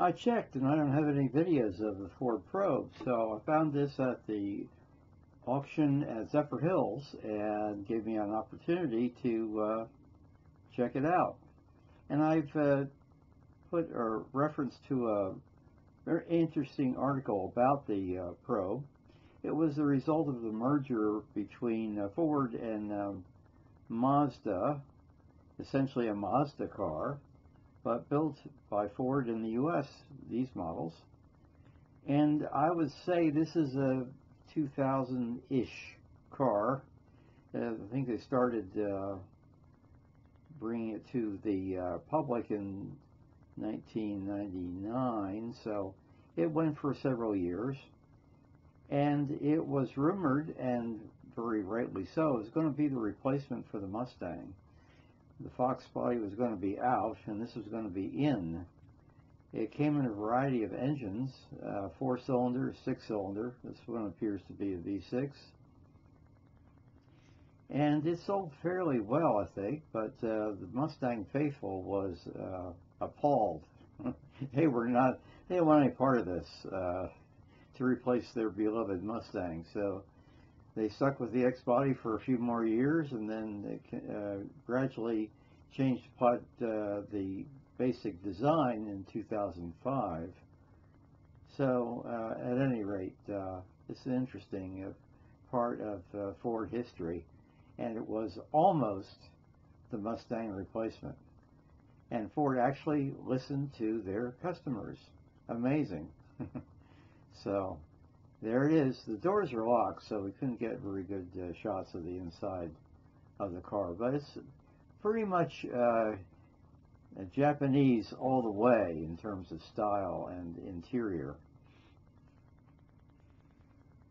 I checked and I don't have any videos of the Ford Probe, so I found this at the auction at Zephyrhills and gave me an opportunity to uh, check it out. And I've uh, put a reference to a very interesting article about the uh, Probe. It was the result of the merger between uh, Ford and um, Mazda, essentially a Mazda car, but built by Ford in the U.S., these models. And I would say this is a 2000-ish car. Uh, I think they started uh, bringing it to the uh, public in 1999, so it went for several years. And it was rumored, and very rightly so, it was going to be the replacement for the Mustang. The Fox body was going to be out, and this was going to be in. It came in a variety of engines, uh, four-cylinder, six-cylinder. This one appears to be a V6. And it sold fairly well, I think, but uh, the Mustang faithful was uh, appalled. they were not, they didn't want any part of this uh, to replace their beloved Mustang. So they stuck with the Fox body for a few more years and then they uh, gradually changed uh, the basic design in 2005. So uh, at any rate, uh, it's an interesting uh, part of uh, Ford history and it was almost the Mustang replacement. And Ford actually listened to their customers. Amazing. so there it is. The doors are locked, so we couldn't get very good uh, shots of the inside of the car. But it's pretty much uh, Japanese all the way in terms of style and interior.